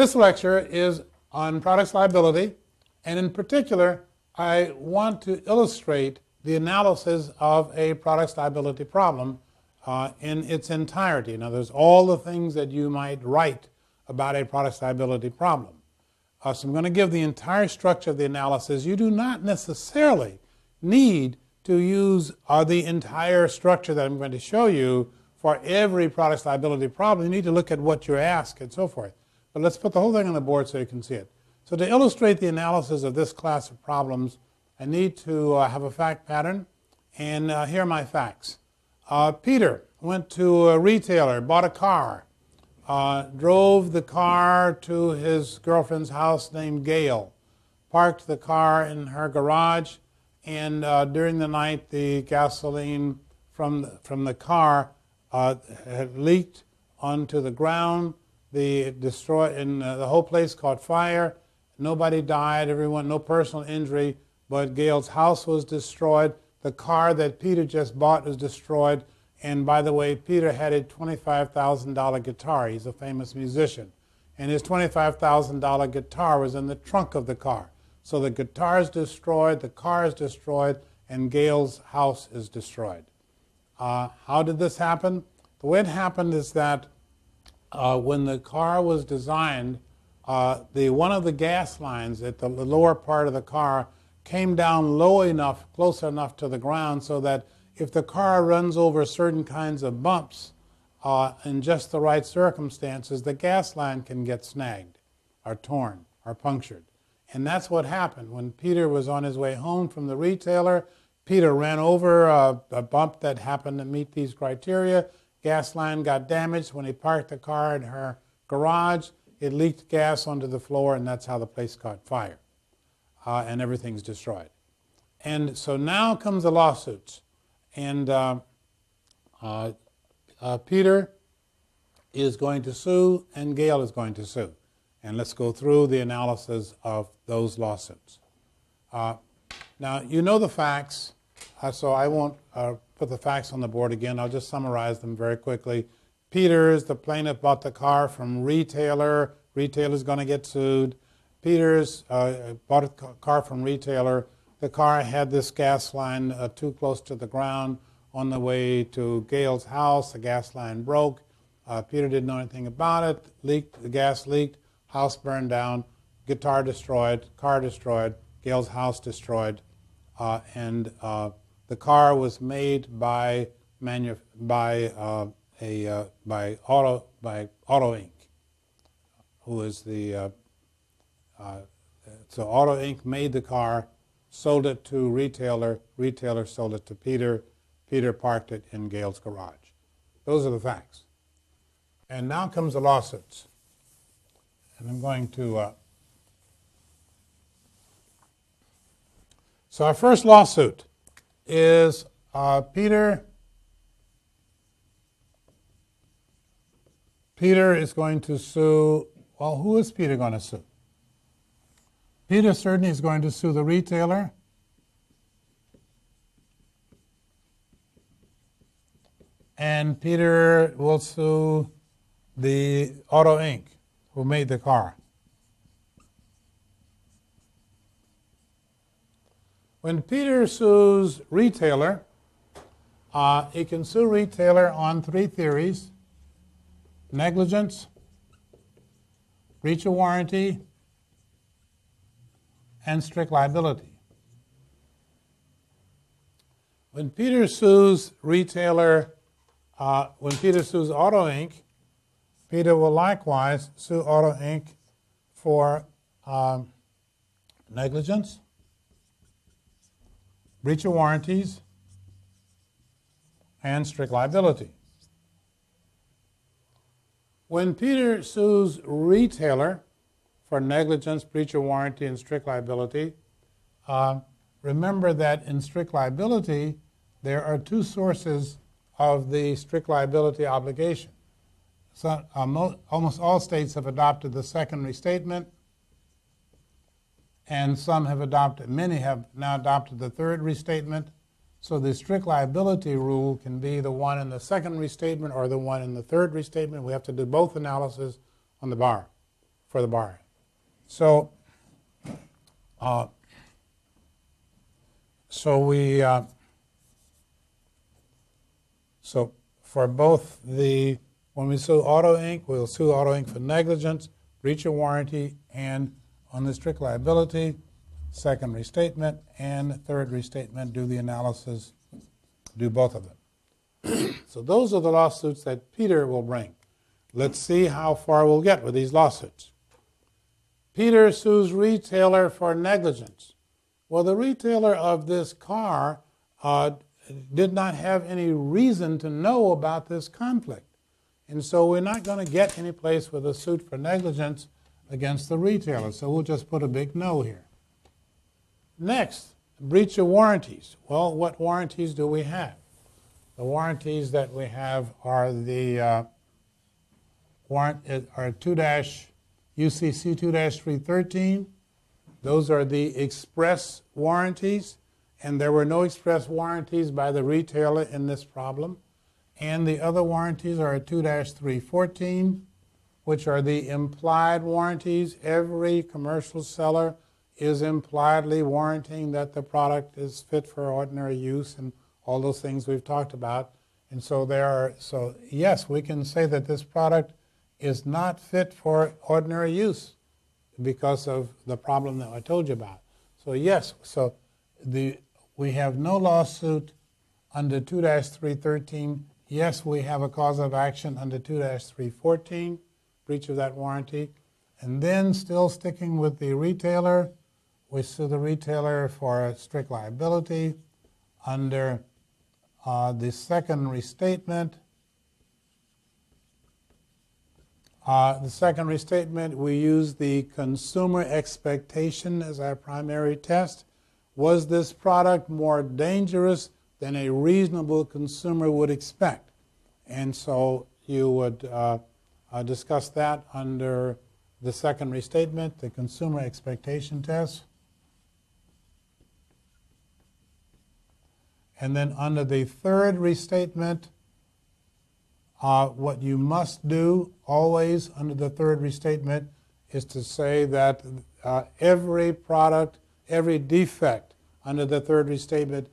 This lecture is on products liability, and in particular, I want to illustrate the analysis of a products liability problem uh, in its entirety. Now, there's all the things that you might write about a products liability problem. Uh, so I'm going to give the entire structure of the analysis. You do not necessarily need to use uh, the entire structure that I'm going to show you for every products liability problem. You need to look at what you're asked and so forth. But let's put the whole thing on the board so you can see it. So to illustrate the analysis of this class of problems, I need to uh, have a fact pattern. And uh, here are my facts. Uh, Peter went to a retailer, bought a car, uh, drove the car to his girlfriend's house named Gail, parked the car in her garage, and uh, during the night the gasoline from the, from the car uh, had leaked onto the ground. The destroyed and uh, the whole place caught fire. Nobody died. Everyone, no personal injury. But Gail's house was destroyed. The car that Peter just bought was destroyed. And by the way, Peter had a $25,000 guitar. He's a famous musician. And his $25,000 guitar was in the trunk of the car. So the guitar is destroyed, the car is destroyed, and Gail's house is destroyed. Uh, how did this happen? The way it happened is that uh, when the car was designed, uh, the one of the gas lines at the lower part of the car came down low enough, close enough to the ground, so that if the car runs over certain kinds of bumps uh, in just the right circumstances, the gas line can get snagged, or torn, or punctured. And that's what happened when Peter was on his way home from the retailer. Peter ran over a, a bump that happened to meet these criteria. Gas line got damaged when he parked the car in her garage. It leaked gas onto the floor, and that's how the place caught fire. Uh, and everything's destroyed. And so now comes the lawsuits. And uh, uh, uh Peter is going to sue, and Gail is going to sue. And let's go through the analysis of those lawsuits. Uh, now, you know the facts, uh, so I won't put the facts on the board again. I'll just summarize them very quickly. Peters, the plaintiff, bought the car from retailer. Retailer's going to get sued. Peters uh, bought a car from retailer. The car had this gas line uh, too close to the ground on the way to Gail's house. The gas line broke. Uh, Peter didn't know anything about it. Leaked. The gas leaked house burned down, guitar destroyed, car destroyed, Gail's house destroyed, uh, and uh, the car was made by by uh, a uh, by auto by Auto Inc., who is the uh, uh, so Auto Inc. made the car, sold it to retailer, retailer sold it to Peter, Peter parked it in Gail's garage. Those are the facts. And now comes the lawsuits. And I'm going to. Uh, so, our first lawsuit is uh, Peter. Peter is going to sue. Well, who is Peter going to sue? Peter certainly is going to sue the retailer. And Peter will sue the Auto Inc who made the car. When Peter sues retailer, uh, he can sue retailer on three theories negligence, breach of warranty, and strict liability. When Peter sues retailer, uh, when Peter sues Auto Inc., Peter will likewise sue Auto Inc. for um, negligence, breach of warranties, and strict liability. When Peter sues retailer for negligence, breach of warranty, and strict liability, uh, remember that in strict liability, there are two sources of the strict liability obligation. So, uh, mo- almost all states have adopted the second restatement, and some have adopted, many have now adopted the third restatement. So the strict liability rule can be the one in the second restatement or the one in the third restatement. We have to do both analysis on the bar. for the bar. So, uh, so we, uh, so for both the, when we sue Auto Inc., we'll sue Auto Inc. for negligence, breach of warranty, and on the strict liability, second restatement, and third restatement, do the analysis, do both of them. so those are the lawsuits that Peter will bring. Let's see how far we'll get with these lawsuits. Peter sues retailer for negligence. Well, the retailer of this car uh, did not have any reason to know about this conflict. And so we're not going to get any place with a suit for negligence against the retailer. So we'll just put a big no here. Next, breach of warranties. Well, what warranties do we have? The warranties that we have are the uh, warrant are 2 UCC 2 313. Those are the express warranties, and there were no express warranties by the retailer in this problem. And the other warranties are 2 314, which are the implied warranties. Every commercial seller is impliedly warranting that the product is fit for ordinary use and all those things we've talked about. And so there are, so yes, we can say that this product is not fit for ordinary use because of the problem that I told you about. So yes, so the we have no lawsuit under 2-313. Yes, we have a cause of action under 2-314, breach of that warranty. And then still sticking with the retailer, we sue the retailer for strict liability under uh, the second restatement Uh, the second restatement, we use the consumer expectation as our primary test. Was this product more dangerous than a reasonable consumer would expect? And so you would uh, uh, discuss that under the second restatement, the consumer expectation test. And then under the third restatement, uh, what you must do always under the third restatement is to say that uh, every product, every defect under the third restatement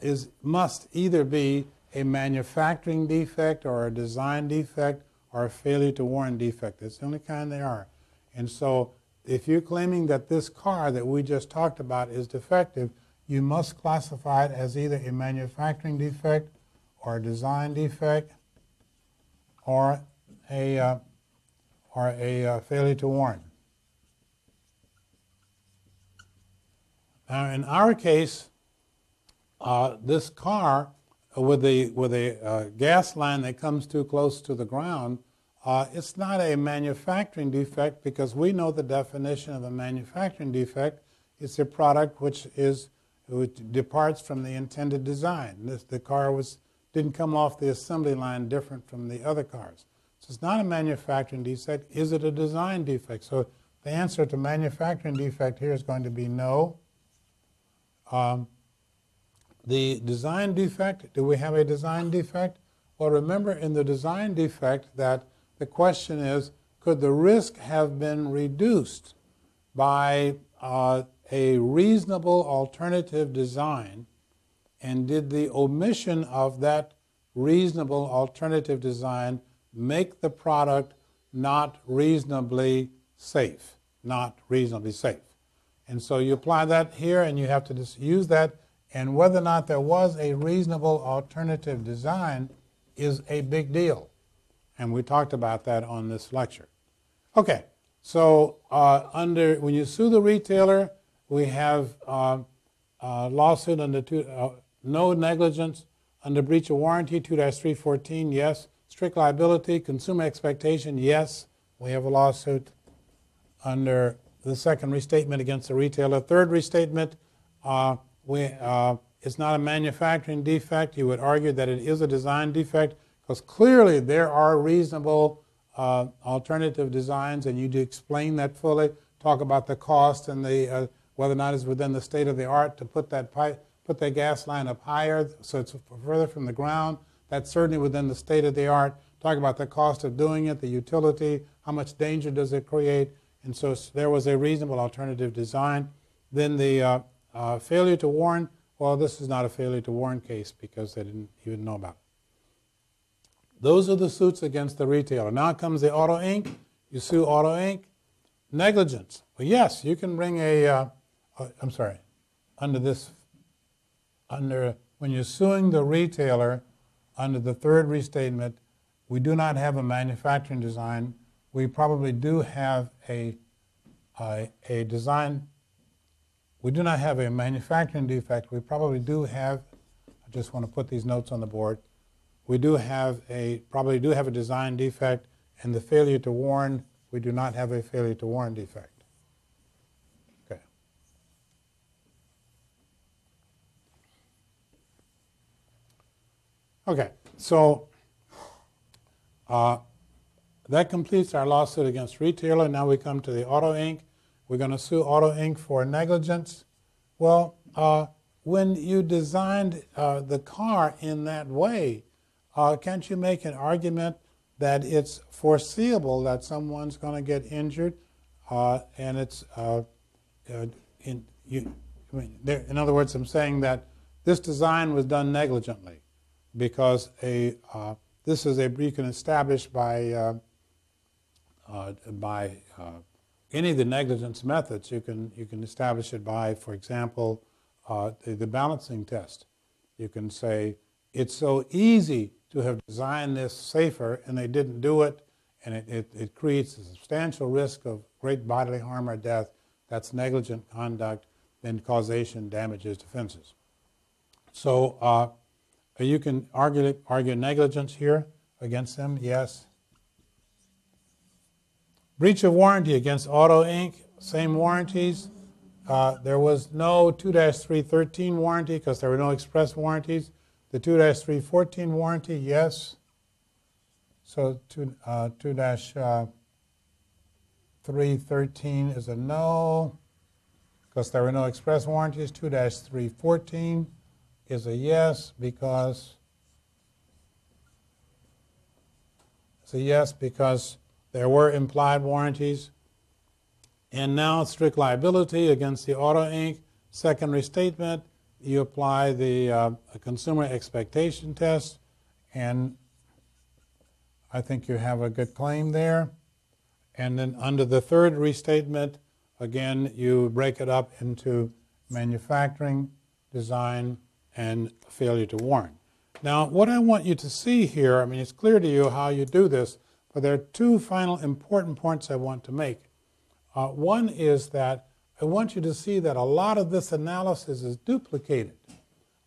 is must either be a manufacturing defect or a design defect or a failure to warn defect. That's the only kind they are. And so if you're claiming that this car that we just talked about is defective, you must classify it as either a manufacturing defect or a design defect or a, uh, or a uh, failure to warn. Now, in our case, uh, this car with a, with a uh, gas line that comes too close to the ground, uh, it's not a manufacturing defect because we know the definition of a manufacturing defect. It's a product which is which departs from the intended design. This, the car was didn't come off the assembly line different from the other cars. So it's not a manufacturing defect. Is it a design defect? So the answer to manufacturing defect here is going to be no. Um, the design defect, do we have a design defect? Well, remember in the design defect that the question is, could the risk have been reduced by uh, a reasonable alternative design and did the omission of that reasonable alternative design make the product not reasonably safe? Not reasonably safe. And so you apply that here and you have to just use that, and whether or not there was a reasonable alternative design is a big deal. And we talked about that on this lecture. Okay, so uh, under when you sue the retailer, we have uh, uh, lawsuit under two, uh, no negligence under breach of warranty, 2-314, yes. Strict liability, consumer expectation, yes. We have a lawsuit under the second restatement against the retailer. Third restatement, uh, we, uh, it's not a manufacturing defect. You would argue that it is a design defect because clearly there are reasonable uh, alternative designs, and you do explain that fully. Talk about the cost and the uh, whether or not it's within the state of the art to put that pipe put that gas line up higher so it's further from the ground. That's certainly within the state of the art. talk about the cost of doing it, the utility, how much danger does it create, and so there was a reasonable alternative design. Then the uh, uh, failure to warn, well, this is not a failure to warn case because they didn't even know about it. Those are the suits against the retailer. Now comes the Auto Inc. You sue Auto Inc. Negligence. Well, yes, you can bring a. am uh, sorry, under this, under when you're suing the retailer under the third restatement, we do not have a manufacturing design. We probably do have a, a, a design. We do not have a manufacturing defect. We probably do have, I just want to put these notes on the board. We do have a, probably do have a design defect, and the failure to warn, we do not have a failure to warn defect. Okay, Okay, so uh, that completes our lawsuit against retailer. Now we come to the Auto Inc. We're going to sue Auto Inc. for negligence. Well, uh, when you designed uh, the car in that way, uh, can't you make an argument that it's foreseeable that someone's going to get injured, uh, and it's uh, in you? I mean, there, in other words, I'm saying that this design was done negligently because a uh, this is a you can establish by uh, uh, by uh, any of the negligence methods. You can you can establish it by, for example, uh, the, the balancing test. You can say it's so easy to have designed this safer and they didn't do it, and it, it, it creates a substantial risk of great bodily harm or death. That's negligent conduct. Then causation damages defenses. So uh, you can argue, argue negligence here against them, yes. Breach of warranty against Auto Inc., same warranties. Uh, there was no 2 313 warranty because there were no express warranties. The 2 314 warranty, yes. So 2 uh, 313 is a no because there were no express warranties. 2 314 is a yes because it's a yes because there were implied warranties. And now strict liability against the Auto Inc. Second restatement, you apply the uh, consumer expectation test, and I think you have a good claim there. And then under the third restatement, again, you break it up into manufacturing, design, and failure to warn. Now, what I want you to see here, I mean, it's clear to you how you do this, but there are two final important points I want to make. Uh, one is that I want you to see that a lot of this analysis is duplicated.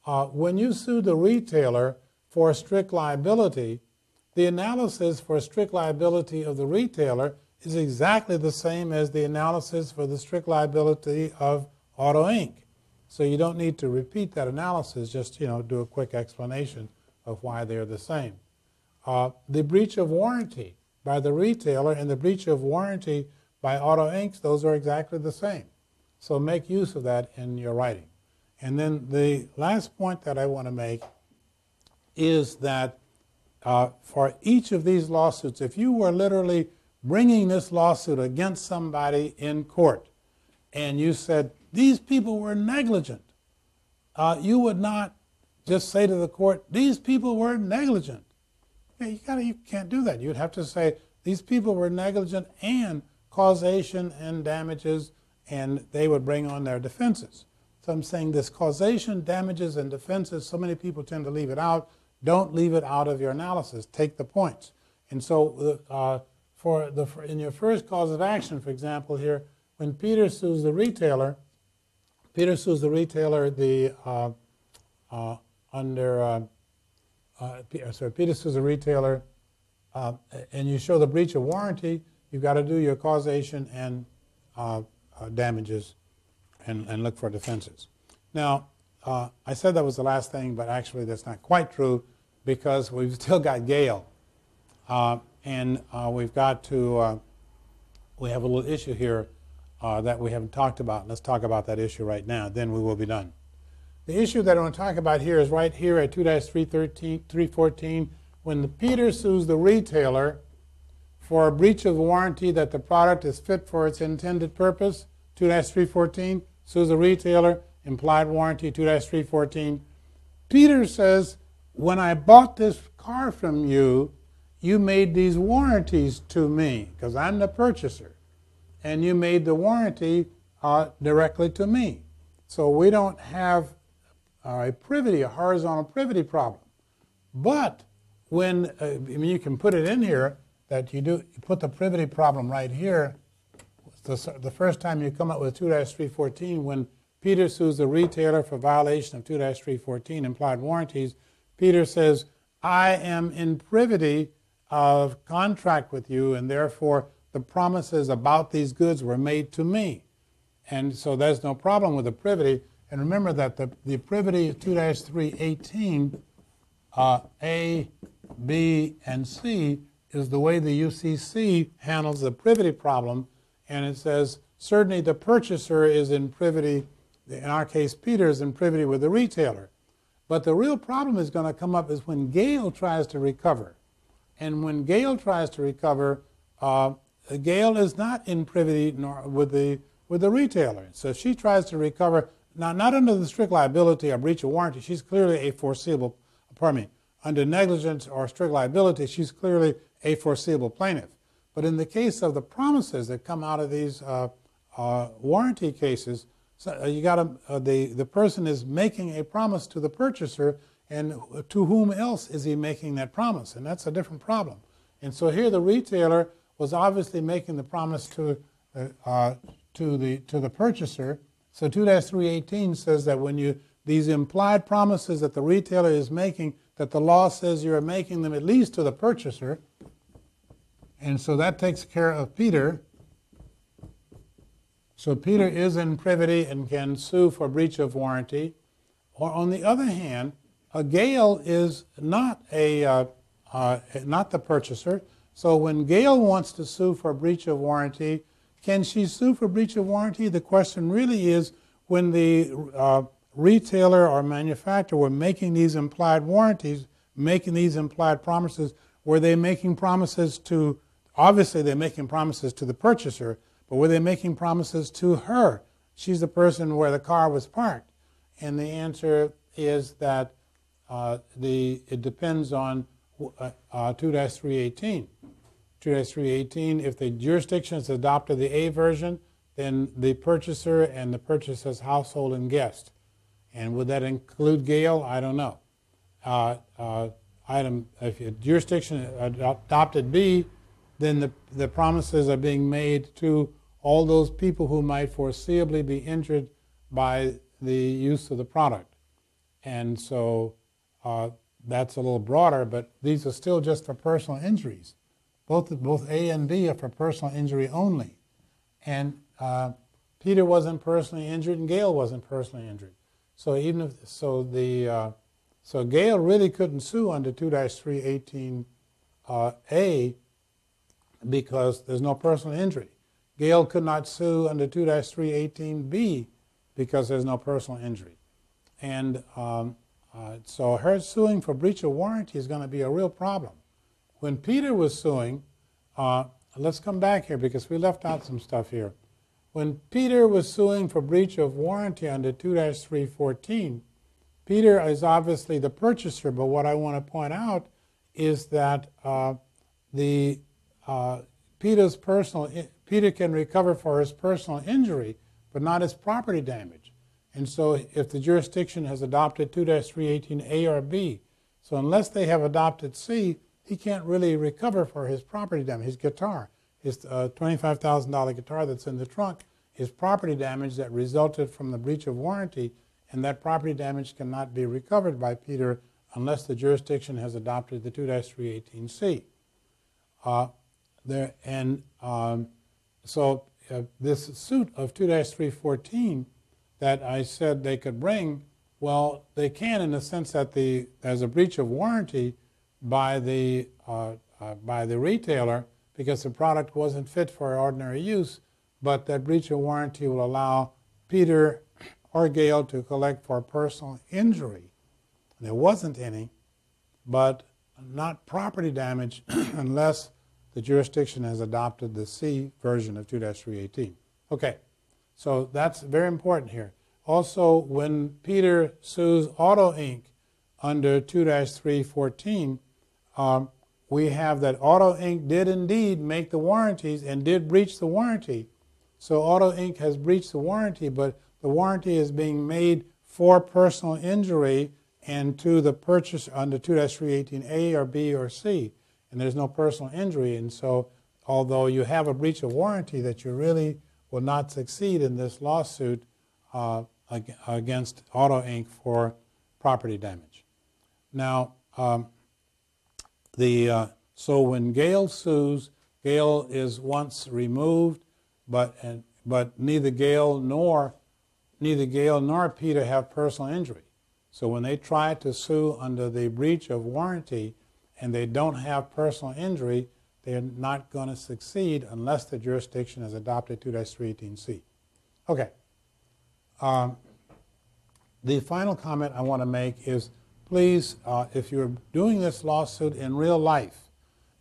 Uh, when you sue the retailer for strict liability, the analysis for strict liability of the retailer is exactly the same as the analysis for the strict liability of Auto Inc. So you don't need to repeat that analysis, just you know, do a quick explanation of why they're the same. Uh, the breach of warranty by the retailer and the breach of warranty by Auto Inc., those are exactly the same. So make use of that in your writing. And then the last point that I want to make is that uh, for each of these lawsuits, if you were literally bringing this lawsuit against somebody in court and you said, these people were negligent. Uh, you would not just say to the court, these people were negligent. You, gotta, you can't do that. You'd have to say, these people were negligent and causation and damages, and they would bring on their defenses. So I'm saying this causation, damages, and defenses, so many people tend to leave it out. Don't leave it out of your analysis. Take the points. And so uh, for the, for in your first cause of action, for example, here, when Peter sues the retailer, Peter sues the retailer the uh, uh, under uh, uh sorry Peter sues the retailer uh, and you show the breach of warranty. You've got to do your causation and uh, damages and, and look for defenses. Now I said that was the last thing, but actually that's not quite true because we've still got Gail and we've got to we have a little issue here uh, that we haven't talked about. Let's talk about that issue right now, then we will be done. The issue that I want to talk about here is right here at 2 314, when the Peter sues the retailer for a breach of warranty that the product is fit for its intended purpose, 2-314, sues the retailer, implied warranty, 2-314. Peter says, when I bought this car from you, you made these warranties to me because I'm the purchaser. And you made the warranty uh, directly to me. So we don't have uh, a privity, a horizontal privity problem. But when, uh, I mean, you can put it in here that you do, you put the privity problem right here. The, the first time you come up with 2-314, when Peter sues the retailer for violation of 2-314 implied warranties, Peter says, I am in privity of contract with you, and therefore the promises about these goods were made to me. And so there's no problem with the privity. And remember that the, the privity 2-318, uh, A, B, and C is the way the UCC handles the privity problem. And it says, certainly the purchaser is in privity, in our case, Peter is in privity with the retailer. But the real problem is going to come up is when Gail tries to recover. And when Gail tries to recover, uh, Gail is not in privity nor with the with the retailer. So if she tries to recover, now not under the strict liability or breach of warranty, she's clearly a foreseeable, pardon me, under negligence or strict liability, she's clearly a foreseeable plaintiff. But in the case of the promises that come out of these uh, uh, warranty cases, so uh, you got uh, the the person is making a promise to the purchaser, and to whom else is he making that promise? And that's a different problem. And so here the retailer was obviously making the promise to uh, uh to the to the purchaser. So 2-318 says that when you these implied promises that the retailer is making, that the law says you're making them at least to the purchaser. And so that takes care of Peter. So Peter is in privity and can sue for breach of warranty. Or on the other hand, a Gail is not a uh, uh, not the purchaser. So when Gail wants to sue for breach of warranty, can she sue for breach of warranty? The question really is when the uh, retailer or manufacturer were making these implied warranties, making these implied promises, were they making promises to, obviously they're making promises to the purchaser, but were they making promises to her? She's the person where the car was parked. And the answer is that uh, the, it depends on uh, uh, 2-318. 2-318, if the jurisdiction has adopted the A version, then the purchaser and the purchaser's household and guest. And would that include Gail? I don't know. Uh, uh, item, if a jurisdiction adopted B, then the, the promises are being made to all those people who might foreseeably be injured by the use of the product. And so uh, that's a little broader, but these are still just for personal injuries. Both, both A and B are for personal injury only. And uh, Peter wasn't personally injured and Gail wasn't personally injured. So even if, so the, uh, so Gail really couldn't sue under 2-318A uh, because there's no personal injury. Gail could not sue under 2-318B because there's no personal injury. And um, uh, so her suing for breach of warranty is going to be a real problem. When Peter was suing, uh, let's come back here because we left out some stuff here. When Peter was suing for breach of warranty under 2-314, Peter is obviously the purchaser, but what I want to point out is that uh, the uh, Peter's personal Peter can recover for his personal injury, but not his property damage. And so if the jurisdiction has adopted 2-318A or B, so unless they have adopted C, he can't really recover for his property damage, his guitar, his uh, $25,000 guitar that's in the trunk, his property damage that resulted from the breach of warranty, and that property damage cannot be recovered by Peter unless the jurisdiction has adopted the 2-318C. Uh, there, and um, so uh, this suit of 2-314 that I said they could bring, well, they can in the sense that the, there's a breach of warranty by the, uh, uh, by the retailer because the product wasn't fit for ordinary use, but that breach of warranty will allow Peter or Gail to collect for personal injury. And there wasn't any, but not property damage unless the jurisdiction has adopted the C version of 2-318. Okay, so that's very important here. Also, when Peter sues Auto Inc. under 2-314, um, we have that Auto Inc. did indeed make the warranties and did breach the warranty. So Auto Inc. has breached the warranty, but the warranty is being made for personal injury and to the purchase under 2-318A or B or C. And there's no personal injury. And so although you have a breach of warranty that you really will not succeed in this lawsuit uh, against Auto Inc. for property damage. Now, um, the, uh, so when Gail sues, Gail is once removed, but, and, but neither Gail nor neither Gail nor Peter have personal injury. So when they try to sue under the breach of warranty and they don't have personal injury, they're not going to succeed unless the jurisdiction has adopted 2-318C. Okay. Um, the final comment I want to make is please, uh, if you're doing this lawsuit in real life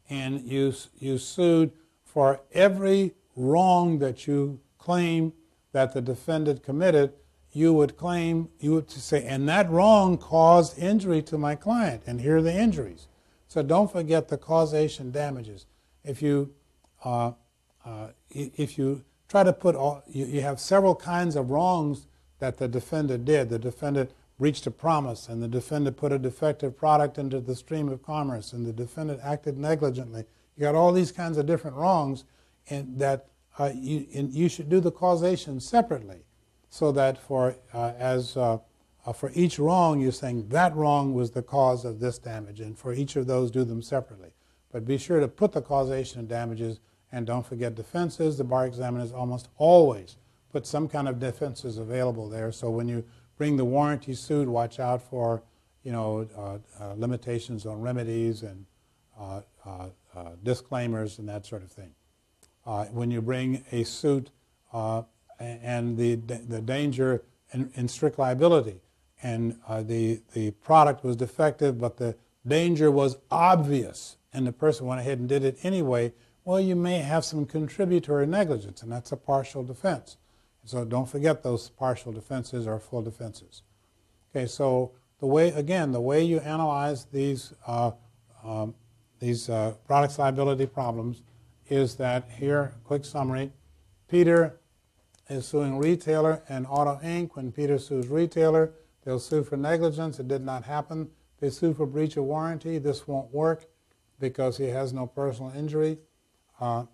and you, you sued for every wrong that you claim that the defendant committed, you would claim, you would say, and that wrong caused injury to my client, and here are the injuries. So don't forget the causation damages. If you, uh, uh, if you try to put all, you, you have several kinds of wrongs that the defendant did. The defendant breached a promise, and the defendant put a defective product into the stream of commerce, and the defendant acted negligently. You got all these kinds of different wrongs, and that uh, you, and you should do the causation separately, so that for uh, as uh, uh, for each wrong you're saying that wrong was the cause of this damage, and for each of those do them separately. But be sure to put the causation of damages, and don't forget defenses. The bar examiners almost always put some kind of defenses available there. So when you bring the warranty suit, watch out for you know uh, uh, limitations on remedies and disclaimers and that sort of thing uh, when you bring a suit uh, and the, the danger in, in strict liability. And uh, the, the product was defective, but the danger was obvious, and the person went ahead and did it anyway. Well, you may have some contributory negligence, and that's a partial defense. So don't forget those partial defenses or full defenses. Okay, so the way, again, the way you analyze these, uh, um, these uh, products liability problems is that here, quick summary, Peter is suing retailer and Auto Inc. When Peter sues retailer, they'll sue for negligence. It did not happen. They sue for breach of warranty. This won't work because he has no personal injury. Uh,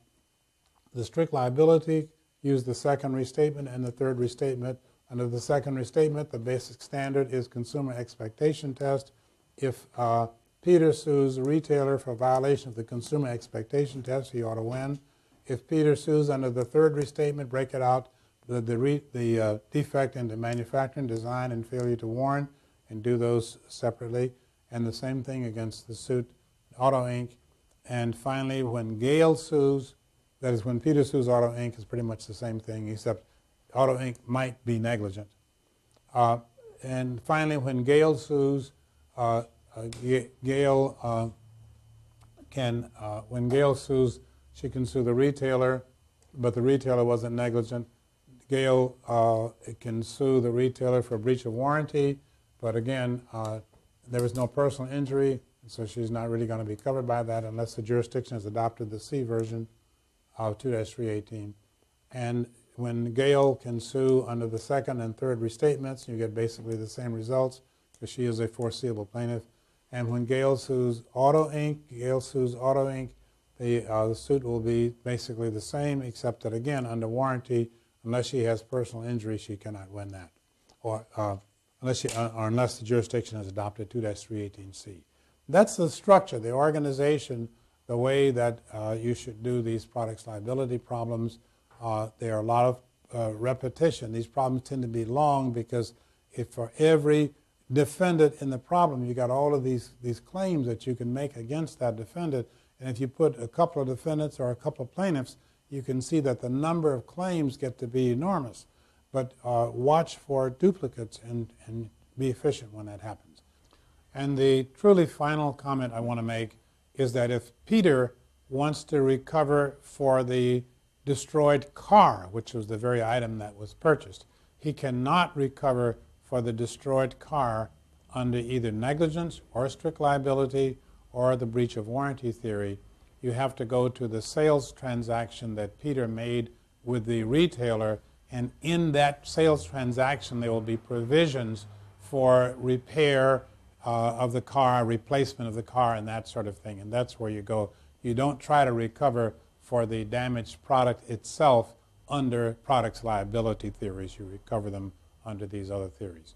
the strict liability, use the second restatement and the third restatement. Under the second restatement, the basic standard is consumer expectation test. If uh, Peter sues a retailer for violation of the consumer expectation test, he ought to win. If Peter sues under the third restatement, break it out, the, the, re, the uh, defect in the manufacturing, design, and failure to warn, and do those separately. And the same thing against the suit, Auto Inc. And finally, when Gail sues, that is when Peter sues Auto Inc. is pretty much the same thing, except Auto Inc. might be negligent. Uh, and finally, when Gail sues, uh, uh, Gail uh, can, uh, when Gail sues, she can sue the retailer, but the retailer wasn't negligent. Gail can sue the retailer for breach of warranty, but again, there was no personal injury, so she's not really going to be covered by that unless the jurisdiction has adopted the C version of 2-318. And when Gail can sue under the second and third restatements, you get basically the same results because she is a foreseeable plaintiff. And when Gail sues Auto Inc., Gail sues Auto Inc., the, uh, the suit will be basically the same, except that again, under warranty, unless she has personal injury, she cannot win that, or uh, unless she, uh, or unless the jurisdiction has adopted 2-318C. That's the structure, the organization, the way that uh, you should do these products liability problems. Uh, there are a lot of uh, repetition. These problems tend to be long because if for every defendant in the problem, you got all of these, these claims that you can make against that defendant. And if you put a couple of defendants or a couple of plaintiffs, you can see that the number of claims get to be enormous. But uh, watch for duplicates and, and be efficient when that happens. And the truly final comment I want to make is that if Peter wants to recover for the destroyed car, which was the very item that was purchased, he cannot recover for the destroyed car under either negligence or strict liability or the breach of warranty theory. You have to go to the sales transaction that Peter made with the retailer, and in that sales transaction, there will be provisions for repair uh, of the car, replacement of the car, and that sort of thing. And that's where you go. You don't try to recover for the damaged product itself under products liability theories. You recover them under these other theories.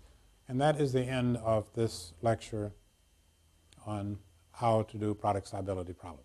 And that is the end of this lecture on how to do products liability problems.